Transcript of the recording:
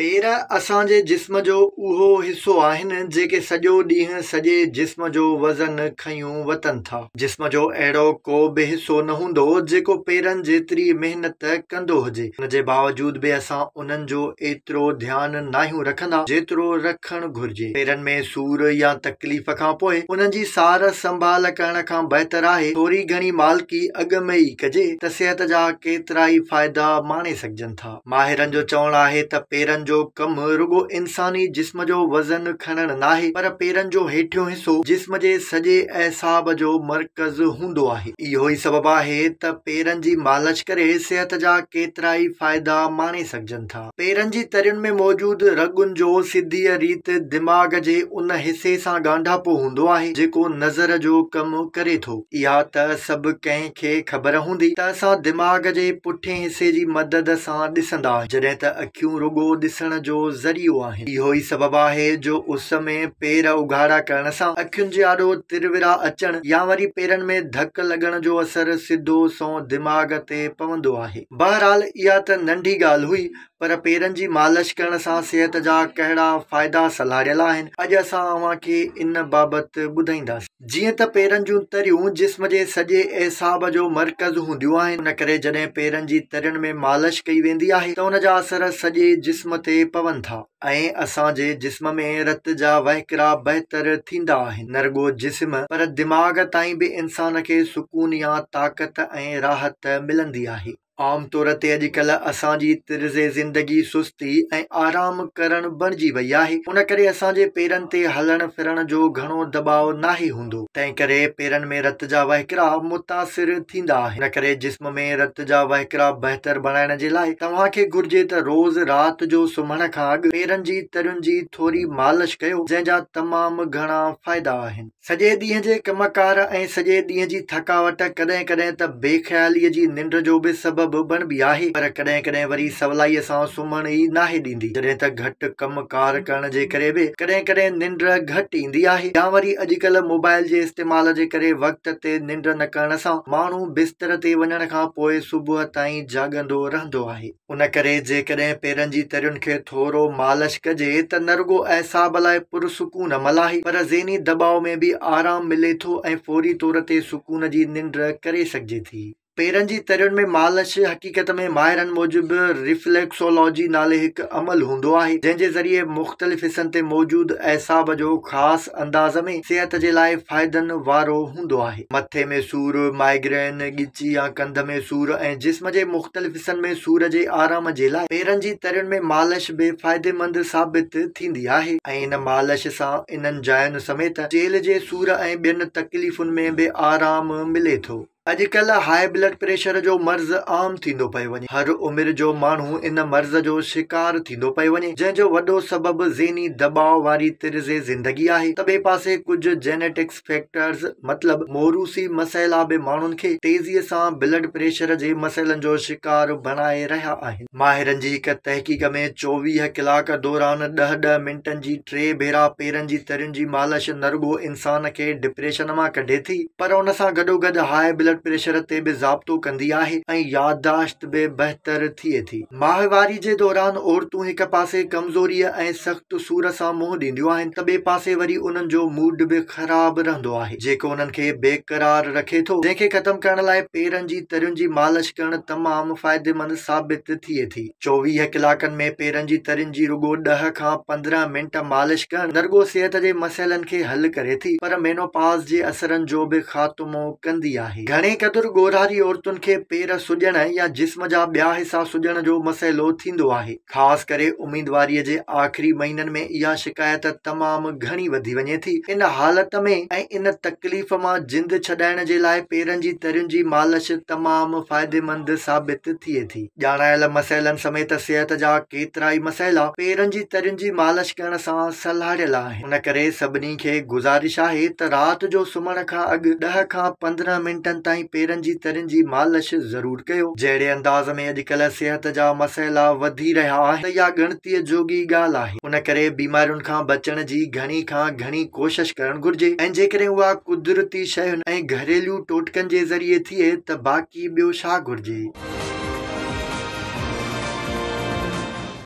पेर असांजे जिस्म जो उहो हिसो आहिनि जेके सॼो ॾींहुं सॼे जिस्म जो वज़न खयूं वतनि था जिस्म जो अहिड़ो को बि हिसो न हूंदो जेको पेरनि जेतिरी महिनत कंदो हुजे हुन जे बावजूद बि असां उन्हनि जो एतिरो ध्यानु न आहियूं रखंदा जेतिरो रखणु घुर्जे पेरनि में सूर या तकलीफ़ खां पोइ उन्हनि जी सार संभाल करण खां बहितर आहे थोरी घणी मालकी अॻु में ई कजे त सिहत जा केतिरा ई फ़ाइदा माणे सघजनि था माहिरनि जो चवणु आहे त पेरनि जो कम रुगो इंसानी जिस्म जो वज़न खणणु नाहे पर पेरनि जो हेठियों हिसो जिस्म जे सॼे एसाब जो मर्कज़ हूंदो आहे इहो ई सबबु आहे त पेरनि जी मालिश करे सिहत जा केतिरा ई फ़ाइदा माणे सघजनि था पेरनि जी तरियुनि में मौजूदु रगुनि जो सिधीअ रीत दिमाग़ जे उन हिसे सां ॻाढापो हूंदो आहे जेको नज़र जो कमु करे थो इहा त सभु कंहिंखे ख़बर हूंदी त असां दिमाग़ जे पुठे हिसे जी मदद सां ॾिसंदा जॾहिं त अखियूं रुॻो ज़रियो आहे इहो ई सबबु आहे जो उस में पेर उघाड़ा करण सां अखियुनि जारो तिरिविरा अचण या वरी पेरनि में धक लॻण जो असर सिधो सो दिमाग़ ते पवंदो आहे बहरहाल इहा त नंढी गाल्हि हुई पर पेरनि जी मालिश करण सां सिहत जा कहिड़ा फ़ाइदा सलाड़ियल आहिनि अॼु असां तव्हां खे इन बाबति ॿुधाईंदासीं जीअं त पेरनि जूं तरियूं जिस्म जे सॼे एसाब जो मर्कज़ हूंदियूं आहिनि इन करे जॾहिं पेरनि जी तरियुनि में मालिश कई वेंदी आहे त हुन जा असर सॼे जिस्म ते पवनि था ऐं असांजे जिस्म में रत जा वहिंकिरा बहितर थींदा आहिनि नरगो जिस्म पर दिमाग़ ताईं बि इंसान खे सुकून या ताक़त ऐं राहत मिलंदी आहे आम तौर ते अॼुकल्ह असांजी त्रज़े ज़िंदगी सुस्ती ऐं आराम करणु बणिजी वई आहे उन करे असांजे पेरनि ते हलणु फिरण जो घणो दबाव नाहे हूंदो तंहिं करे पेरनि में रत जा वहिकिरा मुतासिर थींदा हिन करे जिस्म में रत जा वहिकिरा बहितर बणाइण जे लाइ तव्हांखे घुर्जे त रोज़ राति जो सुम्हण खां अॻु पेरनि जी तरियुनि जी थोरी मालिश कयो जंहिंजा तमामु घणा फ़ाइदा आहिनि सॼे ॾींहं जे कमकार ऐं सॼे ॾींहं जी थकावट कॾहिं कॾहिं त बेख़्यालीअ जी निंड जो बि सबबु बणबी आहे पर कॾहिं कॾहिं वरी सवलाईअ सां सुम्हण ई नाहे ॾींदी जॾहिं त घटि कमकार करण जे करे बि कॾहिं कॾहिं निंड घटि ईंदी आहे या वरी अॼुकल्ह मोबाइल जे इस्तेमाल जे करे वक़्त ते निंड न करण सां माण्हू बिस्तर ते वञण खां पोइ सुबुह ताईं जाॻंदो रहंदो आहे उन करे जेकॾहिं पेरनि जी तरियुनि खे थोरो मालिश कजे त न ऐं साॿ लाइ पुरसुकून सुकून मलाए पर ज़ेनी दॿाउ में बि आराम मिले थो ऐं फौरी तौर ते सुकून जी निंड करे सघिजे थी पेरनि जी तरियुनि में मालश हक़ीक़त में माहिरनि मूजिबि रिफ्लेक्सोलॉजी नाले हिकु अमल हूंदो आहे जंहिंजे ज़रिए मुख़्तलिफ़ हिसनि ते मौजूदु अहसाब जो ख़ासि अंदाज़ में सिहत जे लाइ फ़ाइदनि वारो हूंदो आहे मथे में सूरु माइग्रेन ॻिची या कंध में सूरु ऐं जिस्म जे मुख़्तलिफ़ हिसनि में सूर जे आराम जे लाइ पेरनि जी तरियुनि में मालश बि फ़ाइदेमंद साबित थींदी आहे ऐं इन मालश सां इन्हनि जायुनि समेत जेल जे सूर ऐं ॿियनि तकलीफ़ुनि में बि आराम मिले थो अॼुकल्ह हाई ब्लड प्रेशर जो मर्ज़ आम थींदो पियो वञे हर उमिरि जो माण्हू इन मर्ज़ जो शिकार थींदो पियो वञे जंहिंजो वॾो सबबु ज़ेनी दबाउ वारी तिरजे ज़िंदगी आहे त ॿिए पासे कुझु जेनेटिक्स फैक्टर्स मतिलबु मोरूसी मसइला बि माण्हुनि खे तेज़ीअ सां ब्लड प्रेशर जे मसइलनि जो शिकार बणाए रहिया आहिनि माहिरनि जी हिकु तहक़ीक़ में चोवीह कलाक दौरान ॾह ॾह मिंटनि जी टे भेरा पेरनि जी तरियुनि जी मालिश नरगो इंसान खे डिप्रेशन मां कढे थी पर उन सां गॾोगॾु हाई ब्लड प्रेशर ते बि ज़ाब्तो कंदी आहे ऐं यादाश्त बि बहितर थिए थी माहवारी जे दौरान औरतूं हिकु पासे कमज़ोरीअ ऐं सख़्तु सूर सां मुंहुं ॾींदियूं आहिनि त ॿिए पासे वरी उन्हनि जो मूड बि ख़राब रहंदो आहे जेको उन्हनि खे बेक़रार रखे थो जंहिंखे ख़तमु करण लाइ पेरनि जी तरियुनि जी मालिश करणु तमामु फ़ाइदेमंद साबित थिए थी चोवीह कलाकनि में पेरनि जी तरियुनि जी रुॻो ॾह खां पंद्रहं मिंट मालिश करणु दरगो सिहत जे मसइलनि खे हल करे थी पर मेनोपास जे असरनि जो बि ख़ात्मो कंदी आहे घणे क़दुरु गोरारी औरतुनि खे पेर सुॼण या जिस्म जा ॿिया हिसा सुॼण जो मसइलो थींदो आहे ख़ासि करे उमेदवारीअ जे आख़िरी महीननि में इहा शिकायत तमामु घणी वधी वञे थी इन हालति में ऐं इन तकलीफ़ मां जिंद छॾाइण जे लाइ पेरनि जी तरियुनि जी मालिश तमामु फ़ाइदेमंद साबित थिए थी ॼाणायल मसइलनि समेत सिहत जा केतिरा ई मसइला पेरनि जी तरियुनि जी मालिश करण सां सलाड़ियल आहे हिन करे सभिनी खे गुज़ारिश आहे त राति जो सुम्हण खां अॻु ॾह खां पंद्रहं मिंटनि ताईं पेरनि जी तरनि जी मालिश ज़रूरु कयो जहिड़े अंदाज़ में अॼुकल्ह सिहत जा मसइला वधी रहिया आहिनि इहा गणतीअ जोगी ॻाल्हि आहे उन करे बीमारियुनि खां बचण जी घणी खां घणी कोशिशि करणु घुरिजे ऐं जेकॾहिं उहा कुदरती शयुनि ऐं घरेलू टोटकनि जे ज़रिए थिए त बाक़ी ॿियो छा घुरिजे